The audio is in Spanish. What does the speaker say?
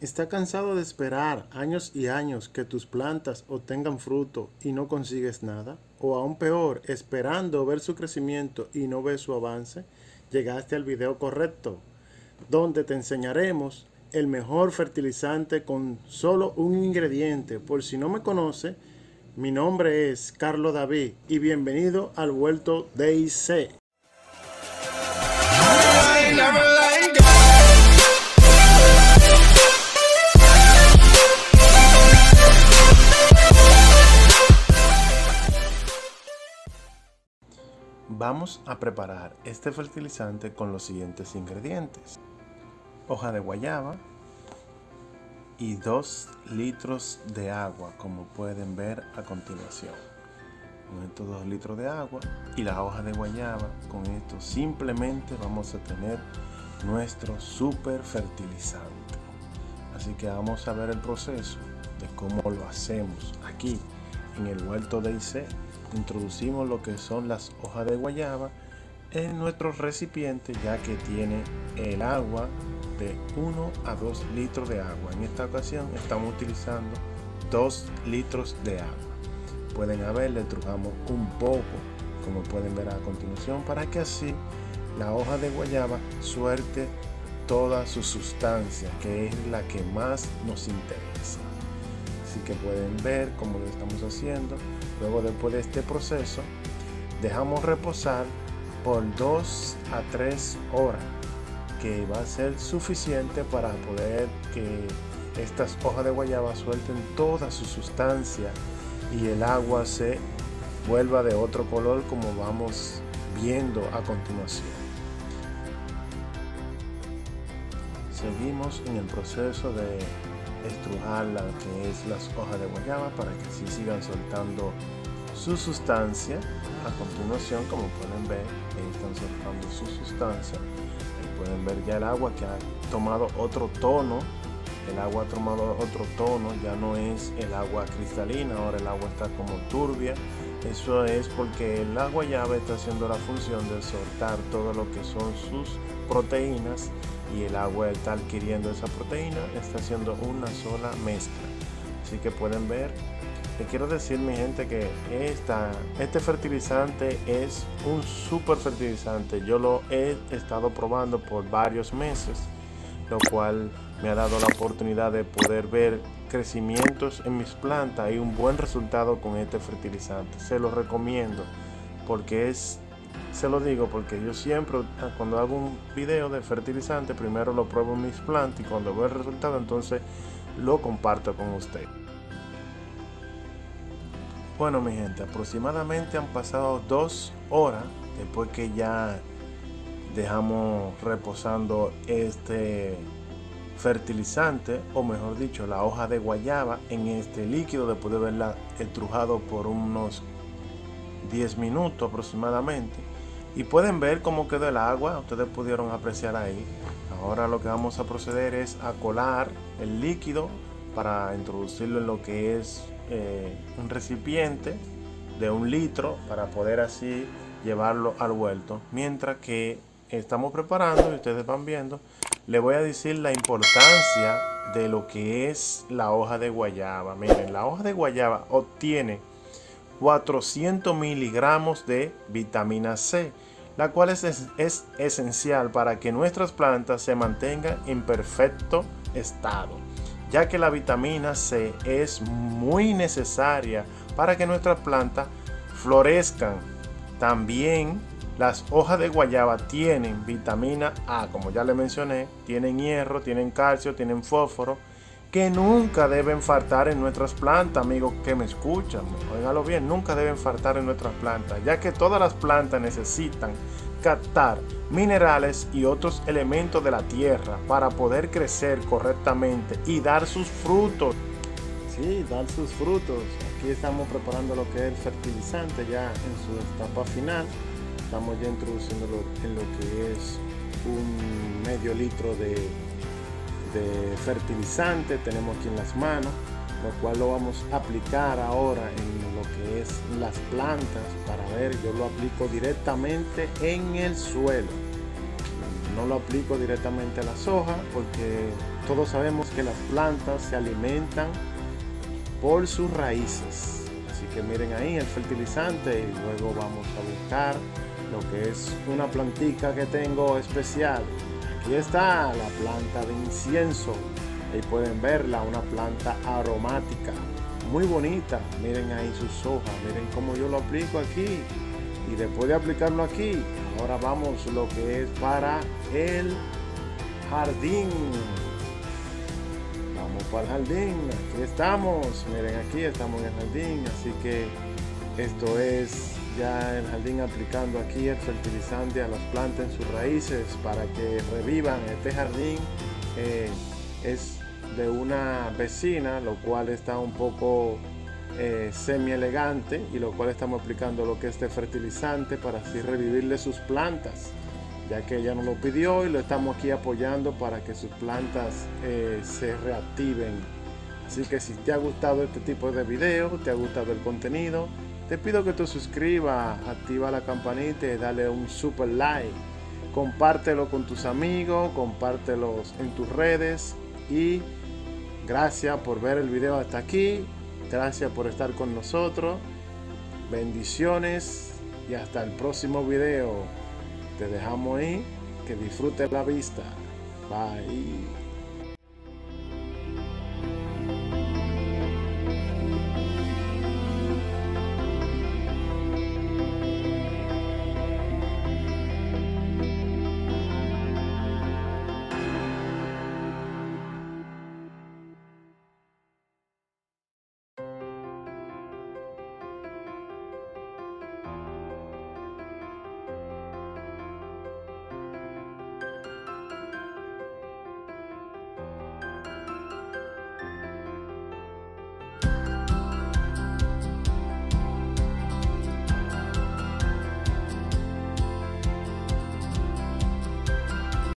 ¿Está cansado de esperar años y años que tus plantas obtengan fruto y no consigues nada? O aún peor, esperando ver su crecimiento y no ves su avance? Llegaste al video correcto, donde te enseñaremos el mejor fertilizante con solo un ingrediente. Por si no me conoce, mi nombre es Carlos David y bienvenido al Vuelto DIC. Vamos a preparar este fertilizante con los siguientes ingredientes. Hoja de guayaba y 2 litros de agua, como pueden ver a continuación. Con estos 2 litros de agua y la hoja de guayaba, con esto simplemente vamos a tener nuestro super fertilizante. Así que vamos a ver el proceso de cómo lo hacemos aquí en el huerto de IC introducimos lo que son las hojas de guayaba en nuestro recipiente ya que tiene el agua de 1 a 2 litros de agua. En esta ocasión estamos utilizando 2 litros de agua. Pueden haber, le trujamos un poco, como pueden ver a continuación, para que así la hoja de guayaba suerte toda su sustancia, que es la que más nos interesa. Así que pueden ver cómo lo estamos haciendo. Luego después de este proceso, dejamos reposar por 2 a 3 horas, que va a ser suficiente para poder que estas hojas de guayaba suelten toda su sustancia y el agua se vuelva de otro color como vamos viendo a continuación. Seguimos en el proceso de estrujar la que es las hojas de guayaba para que así sigan soltando su sustancia. A continuación, como pueden ver, están soltando su sustancia. pueden ver ya el agua que ha tomado otro tono. El agua ha tomado otro tono, ya no es el agua cristalina, ahora el agua está como turbia. Eso es porque agua guayaba está haciendo la función de soltar todo lo que son sus proteínas y el agua está adquiriendo esa proteína, está haciendo una sola mezcla. Así que pueden ver, les quiero decir mi gente que esta, este fertilizante es un super fertilizante. Yo lo he estado probando por varios meses, lo cual me ha dado la oportunidad de poder ver crecimientos en mis plantas y un buen resultado con este fertilizante. Se lo recomiendo porque es se lo digo porque yo siempre, ah, cuando hago un video de fertilizante, primero lo pruebo en mis plantas y cuando veo el resultado, entonces lo comparto con usted. Bueno, mi gente, aproximadamente han pasado dos horas después que ya dejamos reposando este fertilizante, o mejor dicho, la hoja de guayaba en este líquido después de verla estrujado por unos 10 minutos aproximadamente y pueden ver cómo quedó el agua ustedes pudieron apreciar ahí. Ahora lo que vamos a proceder es a colar el líquido para introducirlo en lo que es eh, un recipiente de un litro para poder así llevarlo al vuelto. Mientras que estamos preparando y ustedes van viendo le voy a decir la importancia de lo que es la hoja de guayaba. Miren la hoja de guayaba obtiene 400 miligramos de vitamina C, la cual es, es, esencial para que nuestras plantas se mantengan en perfecto estado, ya que la vitamina C es muy necesaria para que nuestras plantas florezcan. También las hojas de guayaba tienen vitamina A, como ya le mencioné, tienen hierro, tienen calcio, tienen fósforo, que nunca deben faltar en nuestras plantas, amigos que me escuchan. Óigalo bien, nunca deben faltar en nuestras plantas, ya que todas las plantas necesitan captar minerales y otros elementos de la tierra para poder crecer correctamente y dar sus frutos. Sí, dar sus frutos. Aquí estamos preparando lo que es el fertilizante ya en su etapa final. Estamos ya introduciéndolo en lo que es un medio litro de fertilizante tenemos aquí en las manos, lo cual lo vamos a aplicar ahora en lo que es las plantas para ver, yo lo aplico directamente en el suelo. no lo aplico directamente a las hojas porque todos sabemos que las plantas se alimentan por sus raíces. Así que miren ahí el fertilizante y luego vamos a buscar lo que es una plantica que tengo especial. Aquí está la planta de incienso. Ahí pueden verla, una planta aromática. Muy bonita. Miren ahí sus hojas. Miren cómo yo lo aplico aquí. Y después de aplicarlo aquí, ahora vamos lo que es para el jardín. Vamos para el jardín. Aquí estamos. Miren aquí estamos en el jardín. Así que esto es ya el jardín aplicando aquí el fertilizante a las plantas en sus raíces para que revivan. Este jardín eh, es de una vecina, lo cual está un poco eh, semi elegante y lo cual estamos aplicando lo que es este fertilizante para así revivirle sus plantas ya que ella nos lo pidió y lo estamos aquí apoyando para que sus plantas eh, se reactiven así que si te ha gustado este tipo de video te ha gustado el contenido te pido que te suscribas activa la campanita y dale un super like compártelo con tus amigos compártelos en tus redes y gracias por ver el video hasta aquí Gracias por estar con nosotros. Bendiciones y hasta el próximo video. Te dejamos ahí. Que disfrutes la vista. Bye.